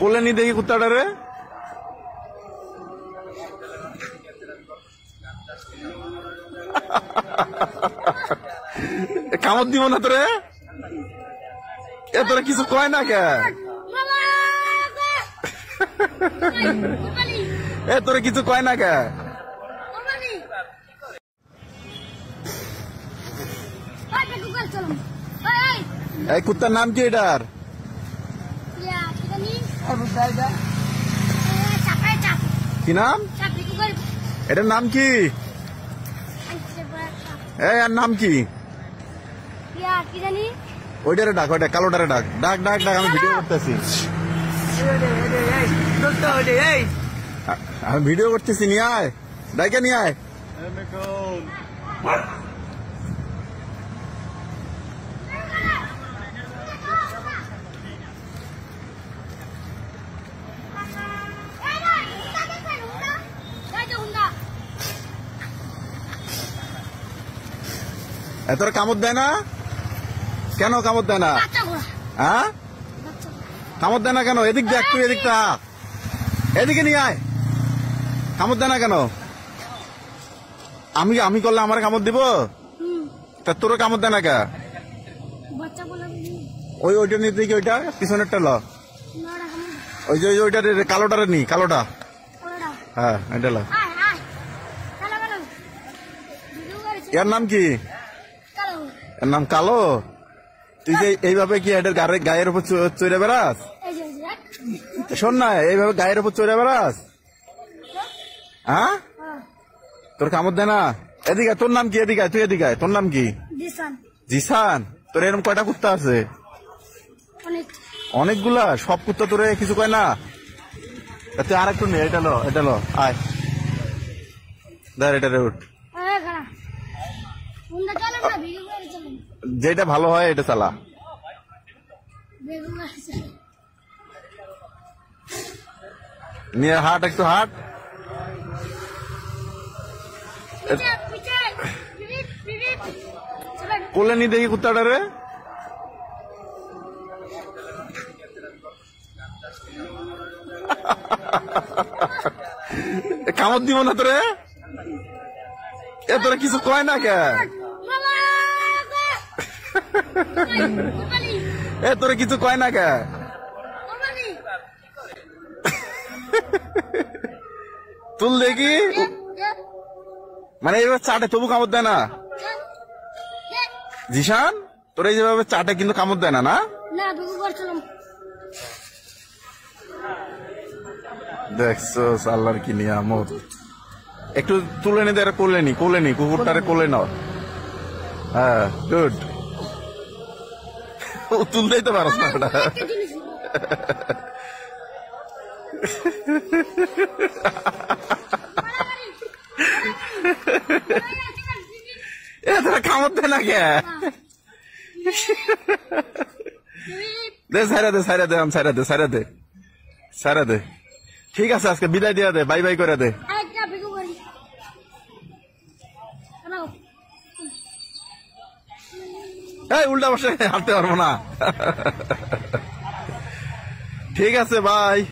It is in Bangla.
কোলে নি দেখি কুত্তাটা রে কামড় দিব না তোরে? এ তোরা কিছু কয় না কে? এ তোরে কিছু কয় না কে? এই কুত্তার নাম কি এটার? কি নাম? এটার নাম কি? এই আর নাম কি? ওইটারে ডাক ওইটা কালোটারে ডাক। ডাক ডাক ডাক আমি ভিডিও করতেছি। আমি ভিডিও করতেছি নিয়ে আয়। ডাকে নিয়ে আয়। এ তোর কামড় দেয় না? কেন কামড় দেয় না? হ্যাঁ? কামড় দেয় না কেন? এদিক দেখ তুই এদিকটা। এদিকে নিয়ে আয়। কামড় দেয় না কেন? আমি আমি করলে আমার কামড় দিব? তা তোর কামড় দেয় না কে? ওই ওইটা নিয়ে দিকে ওইটা পিছনেরটা ল। ওই যে ওই যে ওইটা রে, কালোটারে নি কালোটা। হ্যাঁ এটা ল। এর নাম কি? এর নাম কালো? তুই যে এইভাবে কি এটার গায়ে গায়ের উপর চড়ে বেড়াস। শোন না এইভাবে গায়ের উপর চড়ে বেড়াস? হ্যাঁ? তোর কামড় দেয় না। এদিকে তোর নাম কি? এদিকে তুই এদিকে তোর নাম কি? জিসান। তোর এরকম কয়টা কুত্তা আছে? অনেকগুলা? সব কুত্তা তোরে কিছু কয় না? তুই আর একটু নে এটা লো এটা লো আয়। ধর এটা রে উঠ আয় খানা কোনটা চলে না ভিডিও করে চলে যেটা ভালো হয় এটা চালা। নিয়ে হাট একটু হাট। কোলে নি দেখি কুত্তাটা রে। এ কামড় দিব না তোরে। এ তোরা কিছু কয় না কে? এ তোরে কিছু কয় না কে? তুল দেখি। মানে এইভাবে চাটে তবু কামড় দেয় না? জিশান তোর এই যেভাবে চাটে কিন্তু কামড় দেয় না না? দেখছ আল্লাহর কি নিয়ে নিয়ামত। একটু তুলে নি দেয় কোলে নি কোলে নি কুকুরটারে কোলে নাও। হ্যাঁ গুড। ও তুলতেই তো পারস না ওটা এ তোরা দেয় না কে দে সাইরা দে সাইরা দে আম সাইরা দে সাইরা দে সাইরা দে ঠিক আছে আজকে বিদায় দিয়া দে বাই বাই করে দে আরেকটা ভিডিও করি হ্যালো এই উল্টা বসে হাঁটতে পারব না। ঠিক আছে বাই